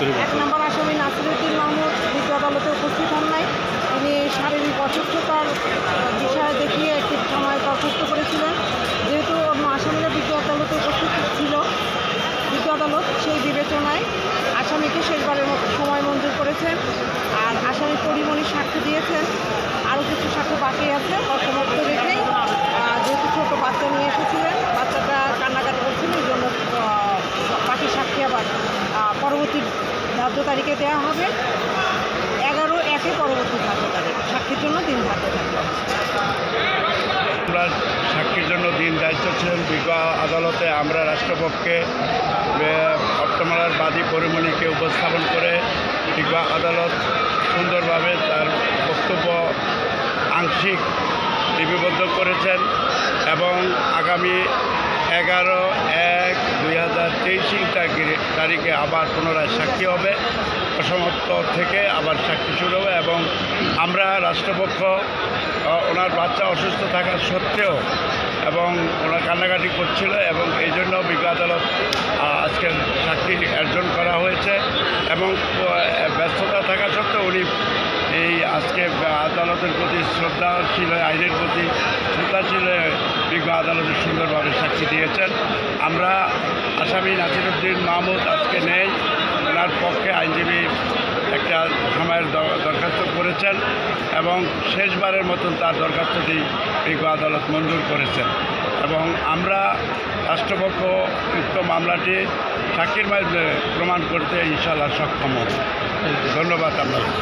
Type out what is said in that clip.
এক নম্বর আসামি নাসিরুদ্দিন মাহমুদ দ্বিতীয় আদালতে উপস্থিত হন নাই। তিনি শারীরিক অসুস্থতার বিষয়ে দেখিয়ে একটি সময় অসুস্থ করেছিলেন। যেহেতু অন্য আসামিরা দ্বিতীয় আদালতে উপস্থিত ছিল, দ্বিতীয় আদালত সেই বিবেচনায় আসামিকে শেষবারের সময় মঞ্জুর করেছেন। আর আসামি পরিমণি সাক্ষ্য দিয়েছেন আরও কিছু সাক্ষ্য বাকি আছে অসমাপ্ত রেখেই আহ, যেহেতু ছোটো বাচ্চা নিয়ে এসেছিলেন বাচ্চাটা কান্নাকাটি করছিল এই জন্য আহ, বাকি সাক্ষী আবার আহ, পরবর্তী ধার্য তারিখে দেওয়া হবে। এগারো একে পরবর্তী ধার্য তারিখ সাক্ষীর জন্য দিন ধার্য আমরা সাক্ষীর জন্য দিন দায়িত্ব ছিলেন বিজ্ঞ আদালতে। আমরা রাষ্ট্রপক্ষে অট্টমালার বাদী পরিমণিকে উপস্থাপন করে বিজ্ঞ আদালত সুন্দরভাবে তার বক্তব্য আংশিক লিপিবদ্ধ করেছেন এবং আগামী এগারো এক তেইশ তারিখে আবার পুনরায় সাক্ষী হবে। অসমাপ্ত থেকে আবার সাক্ষী শুরু হবে এবং আমরা রাষ্ট্রপক্ষ ওনার বাচ্চা অসুস্থ থাকা সত্ত্বেও এবং ওনার কান্নাকাটি করছিল এবং এই জন্য বিজ্ঞ আদালত আজকের সাক্ষী অর্জন করা হয়েছে এবং আহ, ব্যস্ততা থাকা সত্ত্বেও উনি এই আজকে আদালতের প্রতি শ্রদ্ধাশীল হয়ে, আইনের প্রতি শ্রদ্ধাশীল হয়ে বিজ্ঞ আদালতে সুন্দরভাবে সাক্ষী দিয়েছেন। আমরা আসামি নাসিরুদ্দিন মাহমুদ আজকে নেই। ওনার পক্ষে আইনজীবী একটা সময়ের দরখাস্ত করেছেন এবং শেষবারের মতন তার দরখাস্তটি বিজ্ঞ আদালত মঞ্জুর করেছেন। এবং আমরা রাষ্ট্রপক্ষ উক্ত মামলাটি সাক্ষীর মাধ্যমে প্রমাণ করতে ইনশাল্লাহ সক্ষম হব। ধন্যবাদ আপনাকে